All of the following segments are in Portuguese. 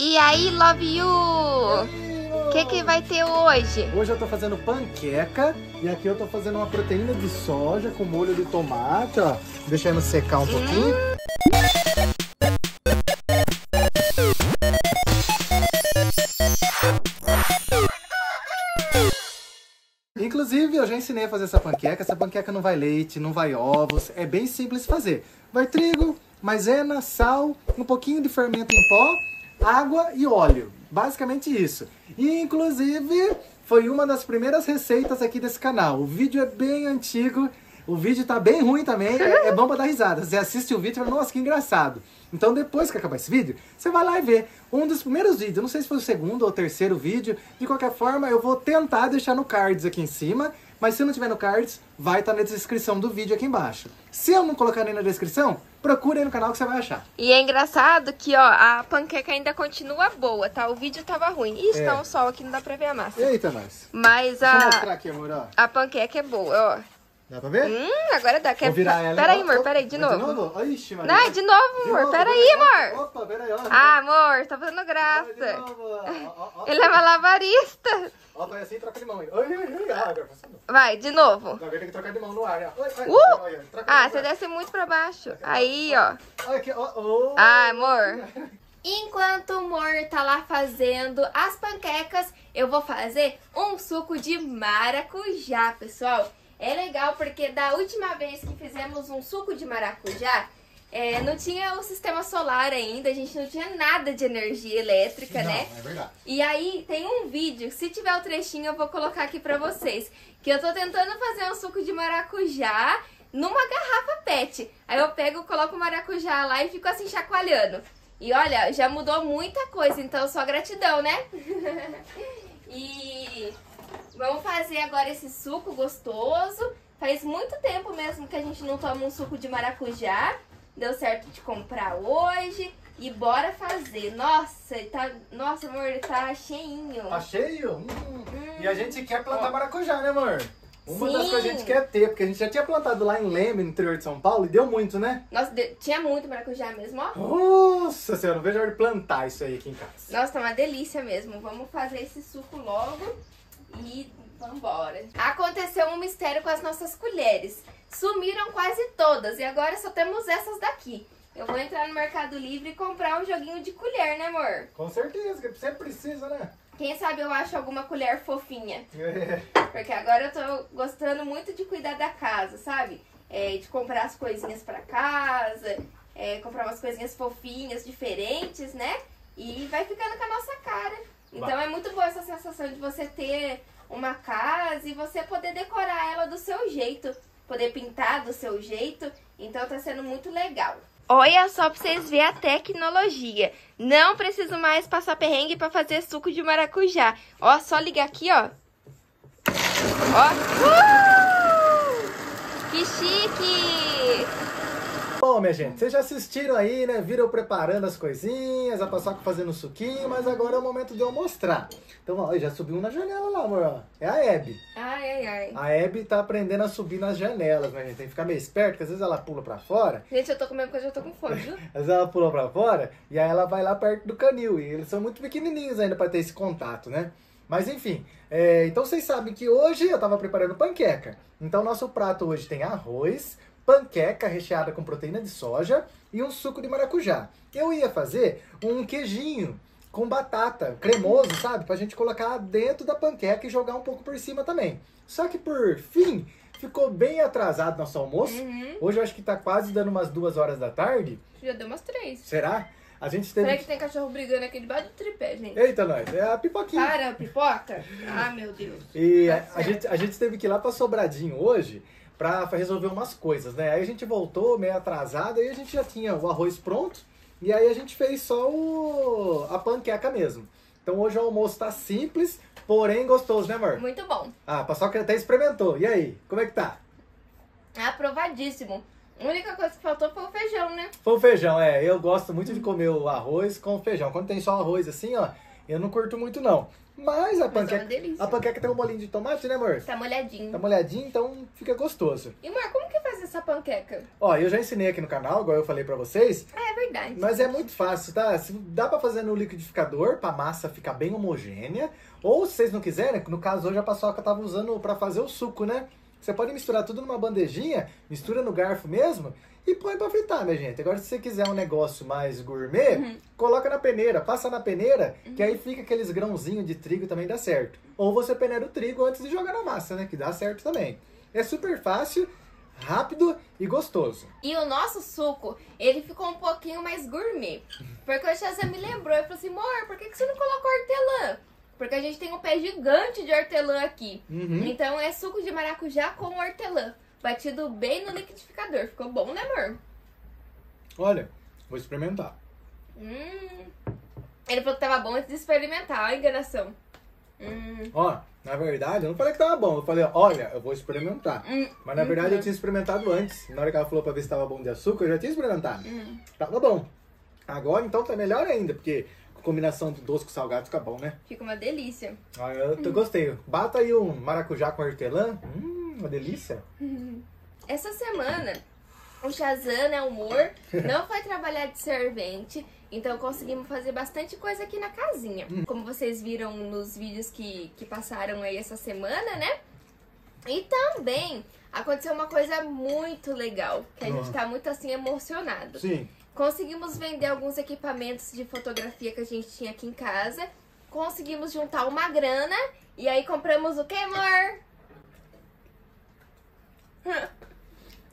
E aí, Love You? O que, que vai ter hoje? Hoje eu tô fazendo panqueca e aqui eu tô fazendo uma proteína de soja com molho de tomate, ó. Deixando secar um pouquinho. Inclusive, eu já ensinei a fazer essa panqueca. Essa panqueca não vai leite, não vai ovos. É bem simples fazer. Vai trigo, maisena, sal, um pouquinho de fermento em pó, água e óleo. Basicamente isso. E, inclusive, foi uma das primeiras receitas aqui desse canal. O vídeo é bem antigo. O vídeo tá bem ruim também, é, é bom pra dar risada. Você assiste o vídeo e fala, nossa, que engraçado. Então depois que acabar esse vídeo, você vai lá e vê um dos primeiros vídeos. Não sei se foi o segundo ou terceiro vídeo. De qualquer forma, eu vou tentar deixar no cards aqui em cima. Mas se não tiver no cards, vai estar tá na descrição do vídeo aqui embaixo. Se eu não colocar nem na descrição, procure aí no canal que você vai achar. E é engraçado que, ó, a panqueca ainda continua boa, tá? O vídeo tava ruim. Ih, é. tá um sol aqui, não dá pra ver a massa. Eita, nós. Mas a... Deixa eu mostrar aqui, amor, ó. A panqueca é boa, ó. Dá pra ver? Hum, agora dá. Quer... Vou virar ela. Pera aí, amor, pera aí, de novo. De novo? Ixi, Maria. Não, de novo, amor. De pera aí, amor. Opa, pera aí, ó. Ah, amor, tá fazendo graça. De novo. Ó, ó, Ele é malabarista. Ó, vai assim e troca de mão aí. Oi, oi, oi. Ah, agora Vai, de novo. Agora tem que trocar de mão no ar. Ó. Oi, oi, uh! Oi, ah, você desce muito pra baixo. Aí, ó. Aqui, ó. Oh. Ah, amor. Enquanto o amor tá lá fazendo as panquecas, eu vou fazer um suco de maracujá, pessoal. É legal porque da última vez que fizemos um suco de maracujá, é, não tinha o sistema solar ainda, a gente não tinha nada de energia elétrica, não, né? É verdade. E aí tem um vídeo, se tiver o trechinho eu vou colocar aqui pra vocês, que eu tô tentando fazer um suco de maracujá numa garrafa pet. Aí eu pego, coloco o maracujá lá e fico assim chacoalhando. E olha, já mudou muita coisa, então só gratidão, né? e Vamos fazer agora esse suco gostoso. Faz muito tempo mesmo que a gente não toma um suco de maracujá. Deu certo de comprar hoje. E bora fazer. Nossa, tá, nossa, amor, tá cheinho. Tá cheio? Hum. Hum. E a gente quer plantar maracujá, né, amor? Uma Sim. das coisas que a gente quer ter, porque a gente já tinha plantado lá em Leme, no interior de São Paulo, e deu muito, né? Nossa, tinha muito maracujá mesmo, ó. Nossa senhora, não vejo a hora de plantar isso aí aqui em casa. Nossa, tá uma delícia mesmo. Vamos fazer esse suco logo. E vambora. Aconteceu um mistério com as nossas colheres. Sumiram quase todas e agora só temos essas daqui. Eu vou entrar no Mercado Livre e comprar um joguinho de colher, né amor? Com certeza, que sempre precisa, né? Quem sabe eu acho alguma colher fofinha. É. Porque agora eu tô gostando muito de cuidar da casa, sabe? É, de comprar as coisinhas pra casa, é, comprar umas coisinhas fofinhas, diferentes, né? E vai ficando com a nossa cara. Então é muito boa essa sensação de você ter uma casa e você poder decorar ela do seu jeito, poder pintar do seu jeito. Então tá sendo muito legal. Olha só pra vocês verem a tecnologia. Não preciso mais passar perrengue pra fazer suco de maracujá. Ó, só ligar aqui, ó. Ó. Uh! Que chique! Bom, minha gente, vocês já assistiram aí, né? Viram preparando as coisinhas, a paçoca fazendo suquinho, mas agora é o momento de eu mostrar. Então, ó, já subiu um na janela lá, amor. É a Abby. Ai, ai, ai. A Abby tá aprendendo a subir nas janelas, né, gente? Tem que ficar meio esperto, porque às vezes ela pula pra fora. Gente, eu tô comendo coisa, eu tô com fome, viu? às vezes ela pula pra fora e aí ela vai lá perto do canil. E eles são muito pequenininhos ainda pra ter esse contato, né? Mas enfim, é, então vocês sabem que hoje eu tava preparando panqueca. Então nosso prato hoje tem arroz, panqueca recheada com proteína de soja e um suco de maracujá. Eu ia fazer um queijinho com batata, cremoso, sabe? Pra gente colocar dentro da panqueca e jogar um pouco por cima também. Só que por fim, ficou bem atrasado nosso almoço. Uhum. Hoje eu acho que tá quase dando umas duas horas da tarde. Já deu umas três. Será? A gente teve... Será que tem cachorro brigando aqui debaixo do tripé, gente? Eita, nós, é a pipoquinha. Para, pipoca? Ah, meu Deus. E tá a, a, gente, a gente teve que ir lá pra Sobradinho hoje para resolver umas coisas, né? Aí a gente voltou meio atrasado, aí a gente já tinha o arroz pronto, e aí a gente fez só o, a panqueca mesmo. Então hoje o almoço tá simples, porém gostoso, né, amor? Muito bom. Ah, a que até experimentou. E aí, como é que tá? Aprovadíssimo. A única coisa que faltou foi o feijão, né? Foi o feijão, é. Eu gosto muito de comer o arroz com feijão. Quando tem só arroz assim, ó, eu não curto muito não. Mas a Mas panqueca. É a panqueca tem um molinho de tomate, né, amor? Tá molhadinho. Tá molhadinho, então fica gostoso. E, amor, como que faz essa panqueca? Ó, eu já ensinei aqui no canal, igual eu falei pra vocês, É verdade. mas é muito fácil, tá? Se- Dá pra fazer no liquidificador, pra massa ficar bem homogênea. Ou se vocês não quiserem, no caso hoje a paçoca tava usando pra fazer o suco, né? Você pode misturar tudo numa bandejinha, mistura no garfo mesmo e põe pra fritar, minha gente. Agora, se você quiser um negócio mais gourmet, Uhum. coloca na peneira, passa na peneira, que aí fica aqueles grãozinhos de trigo também dá certo. Ou você peneira o trigo antes de jogar na massa, né? Que dá certo também. É super fácil, rápido e gostoso. E o nosso suco, ele ficou um pouquinho mais gourmet. Porque o Shazam me lembrou, ele falou assim, amor, por que, que você não colocou hortelã? Porque a gente tem um pé gigante de hortelã aqui. Uhum. Então é suco de maracujá com hortelã. Batido bem no liquidificador. Ficou bom, né, amor? Olha, vou experimentar. Hum. Ele falou que tava bom antes de experimentar. Olha a enganação. Hum. Ó, na verdade, eu não falei que tava bom. Eu falei, olha, eu vou experimentar. Hum. Mas na verdade eu Uhum. tinha experimentado antes. Na hora que ela falou pra ver se tava bom de açúcar, eu já tinha experimentado. Hum. Tava bom. Agora então tá melhor ainda, porque combinação do doce com salgado fica bom, né? Fica uma delícia. Ah, eu tô, gostei. Bata aí um maracujá com hortelã. Hum, uma delícia. Essa semana, o Shazam, né, o Humor, não foi trabalhar de servente. Então conseguimos fazer bastante coisa aqui na casinha. Como vocês viram nos vídeos que, que passaram aí essa semana, né? E também aconteceu uma coisa muito legal, que a gente tá muito assim emocionado. Sim. Conseguimos vender alguns equipamentos de fotografia que a gente tinha aqui em casa. Conseguimos juntar uma grana. E aí compramos o que, amor?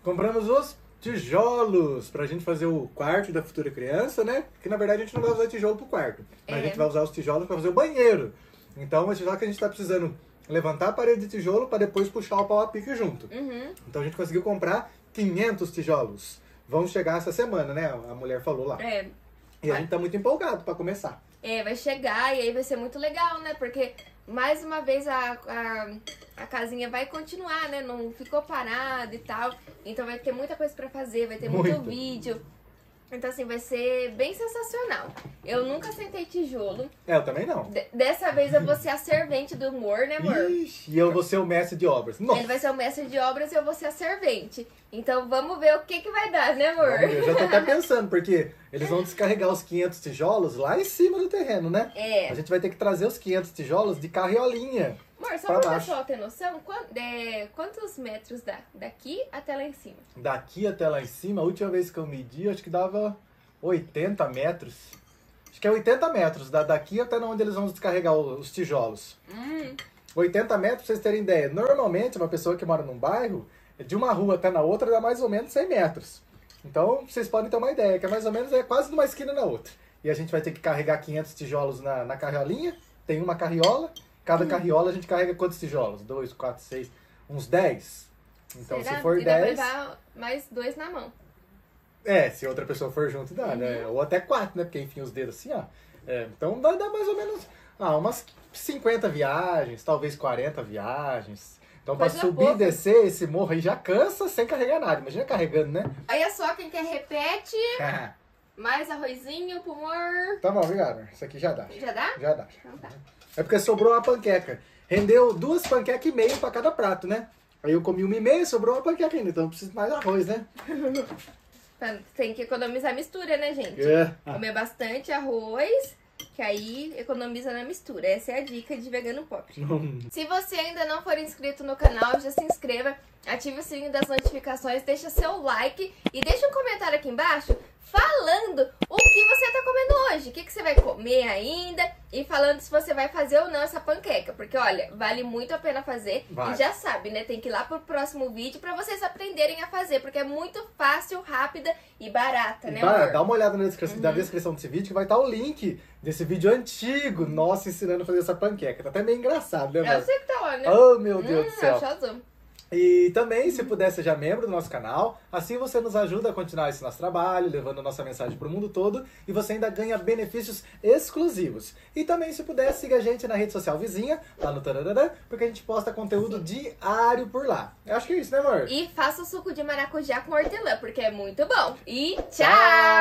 Compramos os tijolos pra gente fazer o quarto da futura criança, né? Que na verdade a gente não vai usar tijolo pro quarto. Mas É. a gente vai usar os tijolos pra fazer o banheiro. Então, o tijolo que a gente tá precisando levantar a parede de tijolo pra depois puxar o pau a pique junto. Uhum. Então a gente conseguiu comprar 500 tijolos. Vão chegar essa semana, né? A mulher falou lá. É, E a gente tá muito empolgado pra começar. É, vai chegar e aí vai ser muito legal, né? Porque mais uma vez a, a, a casinha vai continuar, né? Não ficou parada e tal. Então vai ter muita coisa pra fazer, vai ter muito, Muito. vídeo. Então, assim, vai ser bem sensacional. Eu nunca sentei tijolo. É, eu também não. De- dessa vez eu vou ser a servente do humor, né, amor? Ixi, e eu vou ser o mestre de obras. Nossa, Ele vai ser o mestre de obras e eu vou ser a servente. Então vamos ver o que, que vai dar, né, amor? Eu já tô até pensando, porque eles vão descarregar os 500 tijolos lá em cima do terreno, né? É. A gente vai ter que trazer os 500 tijolos de carriolinha. Amor, só Pra pra o baixo. pessoal ter noção, quan- é, quantos metros dá daqui até lá em cima? Daqui até lá em cima, a última vez que eu medi, acho que dava 80 metros. Acho que é 80 metros, da- daqui até onde eles vão descarregar os tijolos. Hum, 80 metros, pra vocês terem ideia. Normalmente, uma pessoa que mora num bairro, de uma rua até na outra, dá mais ou menos 100 metros. Então, vocês podem ter uma ideia, que é mais ou menos é quase numa esquina na outra. E a gente vai ter que carregar 500 tijolos na, na carriolinha. Tem uma carriola. Cada carriola a gente carrega quantos tijolos? Dois, quatro, seis, uns 10. Então, será? se for E pra 10... levar mais dois na mão. É, se outra pessoa for junto, dá, Uhum. né? Ou até quatro, né? Porque enfim os dedos assim, ó. É, então vai dar mais ou menos ah, umas 50 viagens, talvez 40 viagens. Então pra Coisa subir e descer esse morro aí já cansa sem carregar nada. Imagina carregando, né? Olha só, quem quer repete. Mais arrozinho pro amor. tá bom, obrigado. Isso aqui já dá. Já dá? Já dá. Então tá. É porque sobrou uma panqueca. Rendeu duas panquecas e meio pra cada prato, né? Aí eu comi uma e meia, sobrou uma panqueca ainda. Então eu preciso mais arroz, né? Tem que economizar a mistura, né, gente? É. Comer bastante arroz, que aí economiza na mistura. Essa é a dica de vegano pop. Se você ainda não for inscrito no canal, já se inscreva, ative o sininho das notificações, deixa seu like e deixa um comentário aqui embaixo falando o que você tá comendo hoje, o que, que você vai comer ainda e falando se você vai fazer ou não essa panqueca, porque olha, vale muito a pena fazer Vale. e já sabe, né, tem que ir lá pro próximo vídeo pra vocês aprenderem a fazer, porque é muito fácil, rápida e barata, né, amor? dá uma olhada na descrição, na descrição desse vídeo que vai estar o link desse vídeo antigo, nossa, ensinando a fazer essa panqueca. Tá até meio engraçado, né, É mano? você que tá lá, né? Oh, meu Deus Hum, do céu. arrasou. E também, se puder, seja membro do nosso canal. Assim você nos ajuda a continuar esse nosso trabalho, levando a nossa mensagem para o mundo todo. E você ainda ganha benefícios exclusivos. E também, se puder, siga a gente na rede social vizinha, lá no Tararara, porque a gente posta conteúdo diário por lá. Eu acho que é isso, né, amor? E faça o suco de maracujá com hortelã, porque é muito bom. E tchau!